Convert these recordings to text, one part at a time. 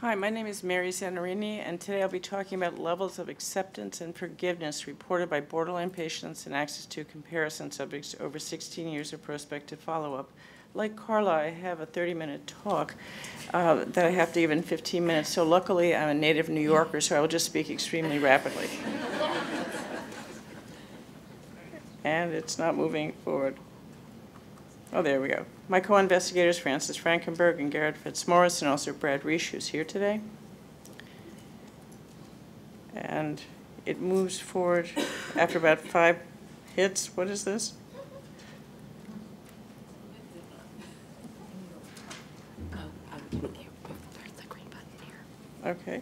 Hi, my name is Mary Zanarini, and today I'll be talking about levels of acceptance and forgiveness reported by borderline patients and Axis II comparison subjects over 16 years of prospective follow-up. Like Carla, I have a 30-minute talk uh, that I have to give in 15 minutes, so luckily I'm a native New Yorker, so I will just speak extremely rapidly. and it's not moving forward. Oh, there we go. My co-investigators, Frances Frankenburg and Garrett Fitzmaurice, and also Brad Reich, who's here today. And it moves forward after about five hits. What is this? Oh, here, there's the green button here. Okay.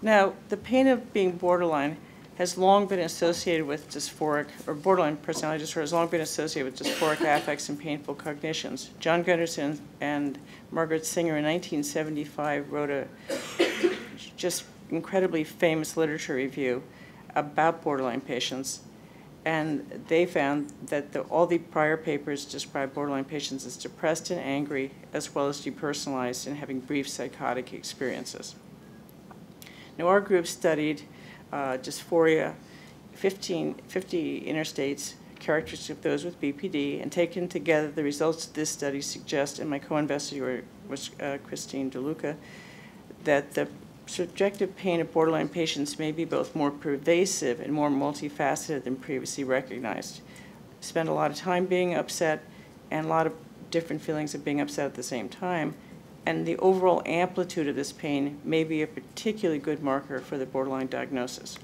Now, the pain of being borderline has long been associated with dysphoric, or borderline personality disorder has long been associated with dysphoric affects and painful cognitions. John Gunderson and Margaret Singer in 1975 wrote a just incredibly famous literature review about borderline patients, and they found that the, all the prior papers described borderline patients as depressed and angry, as well as depersonalized and having brief psychotic experiences. Now, our group studied uh, dysphoria, 15, 50 inner states, characteristics of those with BPD, and taken together, the results of this study suggest, and my co-investigator was uh, Christine DeLuca, that the subjective pain of borderline patients may be both more pervasive and more multifaceted than previously recognized. Spend a lot of time being upset and a lot of different feelings of being upset at the same time and the overall amplitude of this pain may be a particularly good marker for the borderline diagnosis.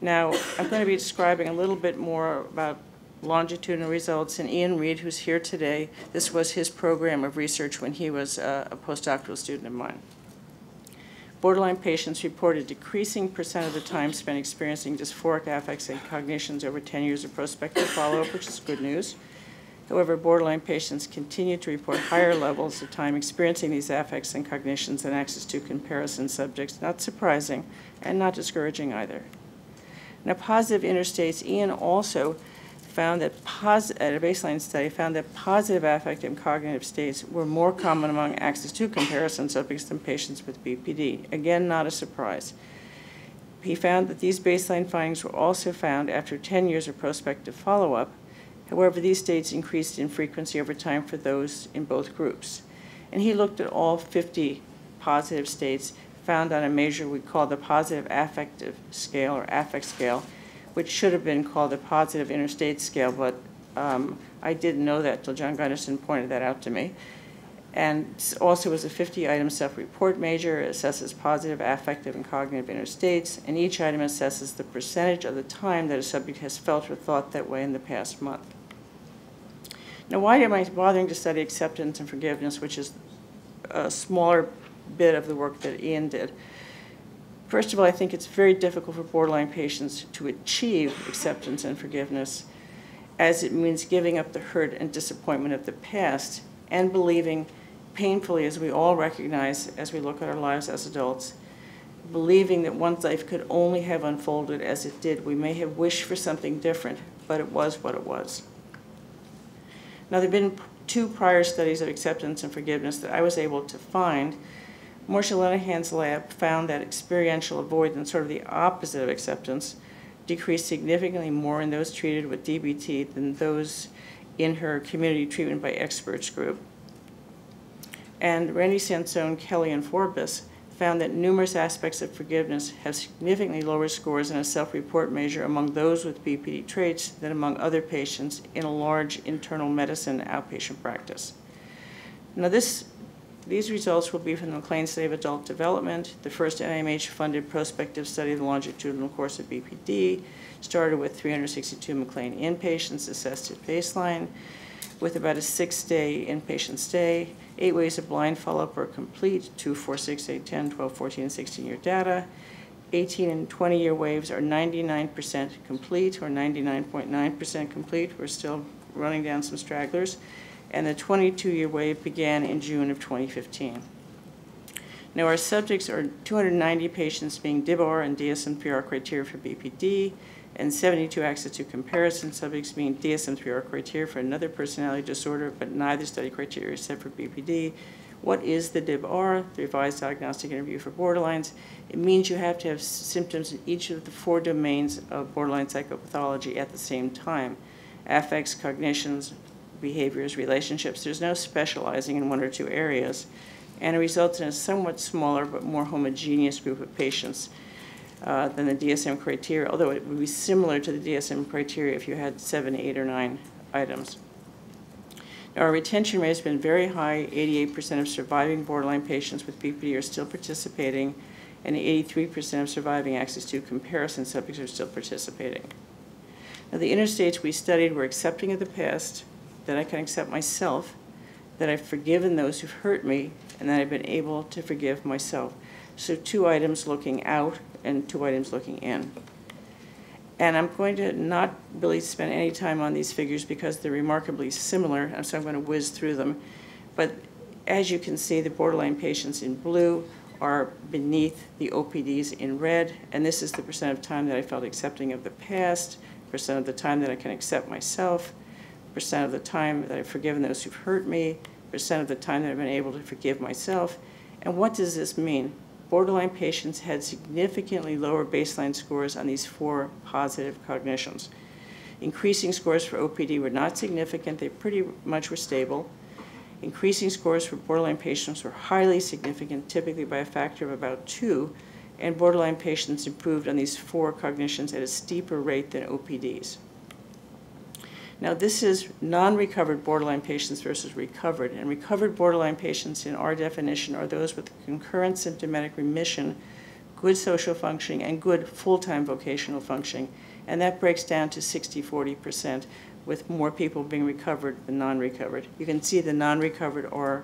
Now, I'm going to be describing a little bit more about longitudinal results, and Ian Reed, who's here today, this was his program of research when he was a, a postdoctoral student of mine. Borderline patients reported decreasing percent of the time spent experiencing dysphoric affects and cognitions over 10 years of prospective follow-up, which is good news. However, borderline patients continue to report higher levels of time experiencing these affects and cognitions and Axis II comparison subjects, not surprising and not discouraging either. Now, positive inner states, Ian also found that at a baseline study found that positive affective and cognitive states were more common among Axis II comparison subjects than patients with BPD. Again, not a surprise. He found that these baseline findings were also found after 10 years of prospective follow-up, However, these states increased in frequency over time for those in both groups. And he looked at all 50 positive states found on a measure we call the positive affective scale or affect scale, which should have been called the positive inner state scale, but um, I didn't know that until John Gunderson pointed that out to me. And also was a 50-item self-report measure. It assesses positive, affective, and cognitive inner states, and each item assesses the percentage of the time that a subject has felt or thought that way in the past month. Now, why am I bothering to study acceptance and forgiveness, which is a smaller bit of the work that Ian did? First of all, I think it's very difficult for borderline patients to achieve acceptance and forgiveness, as it means giving up the hurt and disappointment of the past and believing painfully, as we all recognize as we look at our lives as adults, believing that one's life could only have unfolded as it did. We may have wished for something different, but it was what it was. Now, there have been two prior studies of acceptance and forgiveness that I was able to find. Marsha Linehan's lab found that experiential avoidance, sort of the opposite of acceptance, decreased significantly more in those treated with DBT than those in her community treatment by experts group. And Randy Sansone, Kelly, and Forbes found that numerous aspects of forgiveness have significantly lower scores in a self-report measure among those with BPD traits than among other patients in a large internal medicine outpatient practice. Now this, these results will be from the McLean Study of Adult Development, the first NIMH-funded prospective study of the longitudinal course of BPD, started with 362 McLean inpatients assessed at baseline, with about a six-day inpatient stay. Eight ways of blind follow-up are complete, 2, 4, 6, 8, 10, 12, 14, and 16-year data. 18 and 20-year waves are 99% complete or 99.9% complete. We're still running down some stragglers. And the 22-year wave began in June of 2015. Now our subjects are 290 patients being DIB-R and DSM-3R criteria for BPD, and 72 Axis II comparison subjects being DSM-3R criteria for another personality disorder, but neither study criteria is set for BPD, What is the DIB-R, the Revised Diagnostic Interview for Borderlines? It means you have to have symptoms in each of the four domains of borderline psychopathology at the same time. Affects, cognitions, behaviors, relationships. There's no specializing in one or two areas. And it results in a somewhat smaller but more homogeneous group of patients uh, than the DSM criteria, although it would be similar to the DSM criteria if you had seven, eight, or nine items. Now, Our retention rate has been very high. 88% of surviving borderline patients with BPD are still participating, and 83% of surviving Axis II comparison subjects are still participating. Now, the inner states we studied were accepting of the past, that I can accept myself, that I've forgiven those who've hurt me, and that I've been able to forgive myself. So two items looking out and two items looking in. And I'm going to not really spend any time on these figures because they're remarkably similar, so I'm going to whiz through them. But as you can see, the borderline patients in blue are beneath the OPDs in red, and this is the percent of time that I felt accepting of the past, percent of the time that I can accept myself, percent of the time that I've forgiven those who've hurt me, percent of the time that I've been able to forgive myself. And what does this mean? Borderline patients had significantly lower baseline scores on these four positive cognitions. Increasing scores for OPD were not significant, they pretty much were stable. Increasing scores for borderline patients were highly significant, typically by a factor of about two, and borderline patients improved on these four cognitions at a steeper rate than OPDs. Now, this is non-recovered borderline patients versus recovered, and recovered borderline patients in our definition are those with concurrent symptomatic remission, good social functioning, and good full-time vocational functioning, and that breaks down to 60-40%, with more people being recovered than non-recovered. You can see the non-recovered are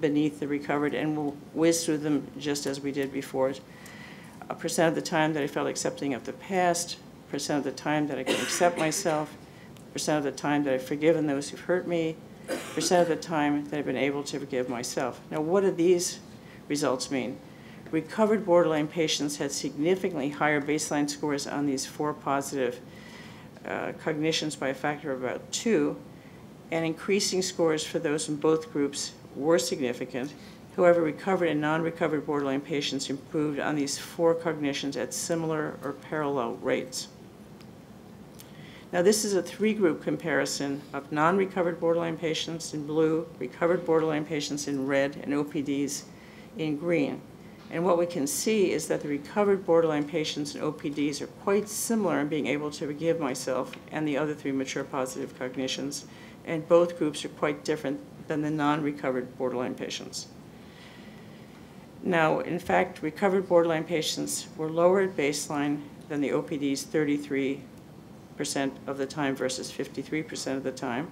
beneath the recovered, and we'll whiz through them just as we did before. A percent of the time that I felt accepting of the past, percent of the time that I can accept myself, percent of the time that I've forgiven those who've hurt me, percent of the time that I've been able to forgive myself. Now, what do these results mean? Recovered borderline patients had significantly higher baseline scores on these four positive uh, cognitions by a factor of about two, and increasing scores for those in both groups were significant. However, recovered and non-recovered borderline patients improved on these four cognitions at similar or parallel rates. Now, this is a three-group comparison of non-recovered borderline patients in blue, recovered borderline patients in red, and OPDs in green. And what we can see is that the recovered borderline patients and OPDs are quite similar in being able to forgive myself and the other three mature positive cognitions, and both groups are quite different than the non-recovered borderline patients. Now, in fact, recovered borderline patients were lower at baseline than the OPDs 33 percent of the time versus 53% of the time,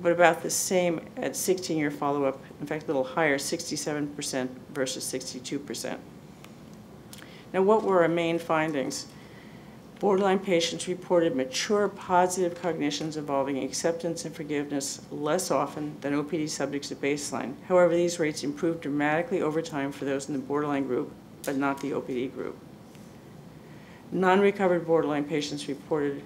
but about the same at 16-year follow-up, in fact, a little higher, 67% versus 62%. Now, what were our main findings? Borderline patients reported mature positive cognitions involving acceptance and forgiveness less often than OPD subjects at baseline. However, these rates improved dramatically over time for those in the borderline group, but not the OPD group. Non-recovered borderline patients reported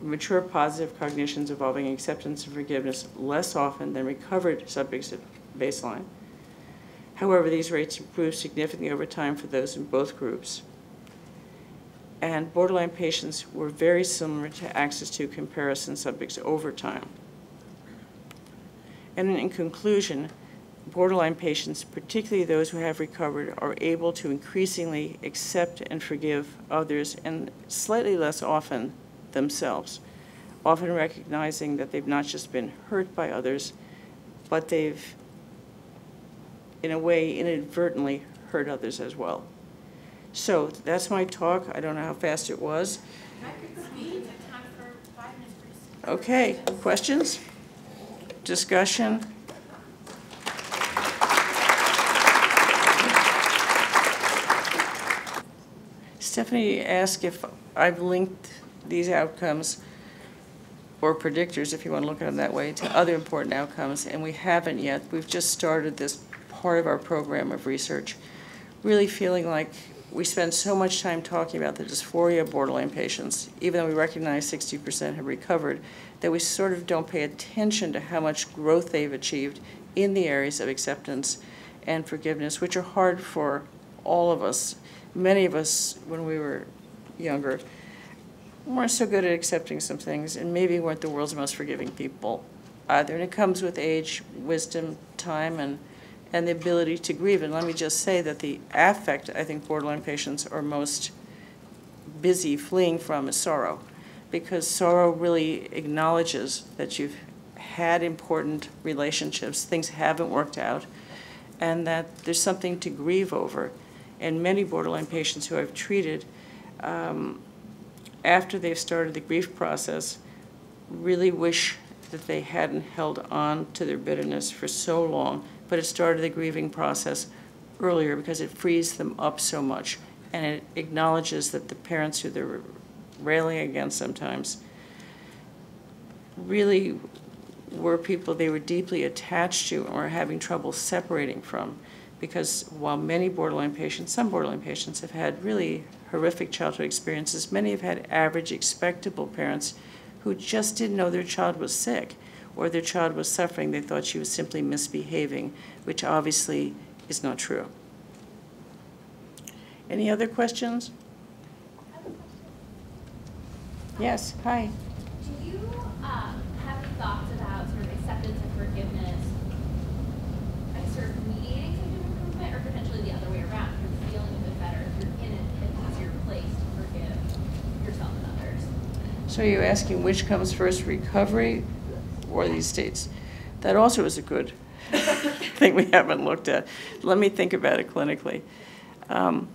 mature positive cognitions involving acceptance and forgiveness less often than recovered subjects at baseline. However, these rates improved significantly over time for those in both groups. And borderline patients were very similar to Axis II comparison subjects over time. And in conclusion, borderline patients, particularly those who have recovered, are able to increasingly accept and forgive others and slightly less often themselves, often recognizing that they've not just been hurt by others, but they've, in a way, inadvertently hurt others as well. So that's my talk. I don't know how fast it was. Okay, questions? Discussion? Stephanie asked if I've linked these outcomes or predictors, if you want to look at them that way, to other important outcomes, and we haven't yet. We've just started this part of our program of research, really feeling like we spend so much time talking about the dysphoria of borderline patients, even though we recognize 60% have recovered, that we sort of don't pay attention to how much growth they've achieved in the areas of acceptance and forgiveness, which are hard for all of us. Many of us, when we were younger, weren't so good at accepting some things and maybe weren't the world's most forgiving people either. And it comes with age, wisdom, time, and, and the ability to grieve. And let me just say that the affect I think borderline patients are most busy fleeing from is sorrow, because sorrow really acknowledges that you've had important relationships, things haven't worked out, and that there's something to grieve over. And many borderline patients who I've treated, um, after they've started the grief process, really wish that they hadn't held on to their bitterness for so long, but it started the grieving process earlier because it frees them up so much. And it acknowledges that the parents who they're railing against sometimes really were people they were deeply attached to were having trouble separating from. Because while many borderline patients, some borderline patients have had really horrific childhood experiences, many have had average, expectable parents who just didn't know their child was sick or their child was suffering. They thought she was simply misbehaving, which obviously is not true. Any other questions? Yes, hi. Do you um, have any thoughts about sort of acceptance and forgiveness, and sort of mediating improvement, or potentially the other way around? You're feeling a bit better if you're in an easier place to forgive yourself and others. So you're asking which comes first, recovery or these states? That also is a good thing we haven't looked at. Let me think about it clinically. Um,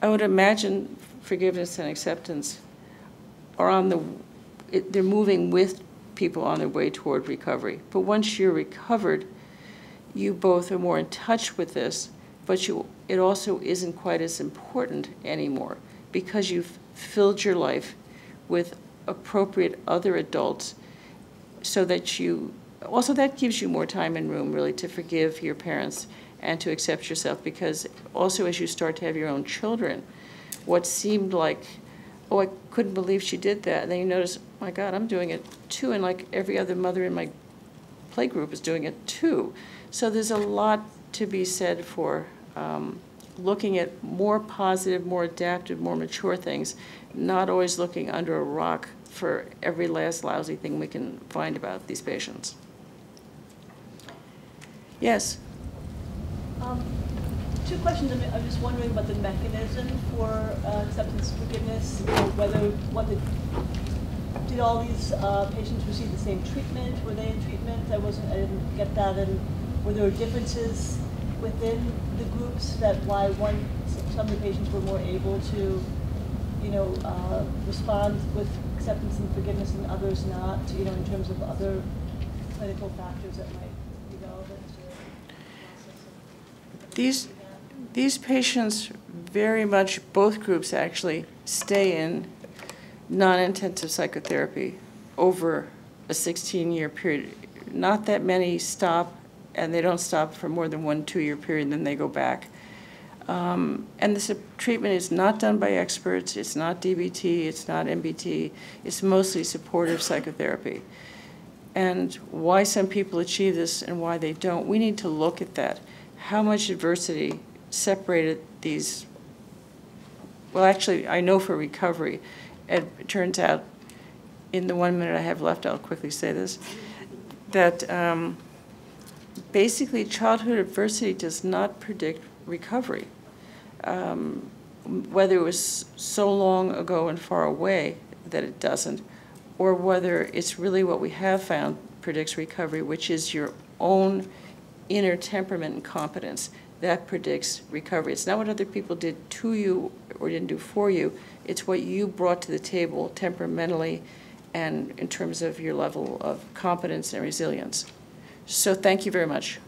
I would imagine forgiveness and acceptance are on the, it, they're moving with people on their way toward recovery. But once you're recovered, you both are more in touch with this, but you, it also isn't quite as important anymore because you've filled your life with appropriate other adults so that you, also that gives you more time and room really to forgive your parents and to accept yourself because also as you start to have your own children, what seemed like oh, I couldn't believe she did that. And then you notice, my God, I'm doing it too, and like every other mother in my playgroup is doing it too. So there's a lot to be said for um, looking at more positive, more adaptive, more mature things, not always looking under a rock for every last lousy thing we can find about these patients. Yes? Um, Two questions. I'm- just wondering about the mechanism for uh, acceptance forgiveness, know, whether, what the, did all these uh, patients receive the same treatment? Were they in treatment? I wasn't, I didn't get that. And were there differences within the groups that why one, some of the patients were more able to, you know, uh, respond with acceptance and forgiveness and others not, you know, in terms of other clinical factors that might be relevant to These, these patients very much, both groups actually, stay in non-intensive psychotherapy over a 16-year period. Not that many stop, and they don't stop for more than one two-year period, then they go back. Um, and this treatment is not done by experts, it's not DBT, it's not MBT, it's mostly supportive psychotherapy. And why some people achieve this and why they don't, we need to look at that. How much adversity separated these, well, actually, I know for recovery, it turns out, in the one minute I have left, I'll quickly say this, that um, basically childhood adversity does not predict recovery. Um, whether it was so long ago and far away that it doesn't, or whether it's really what we have found predicts recovery, which is your own inner temperament and competence that predicts recovery. It's not what other people did to you or didn't do for you, it's what you brought to the table temperamentally and in terms of your level of competence and resilience. So thank you very much.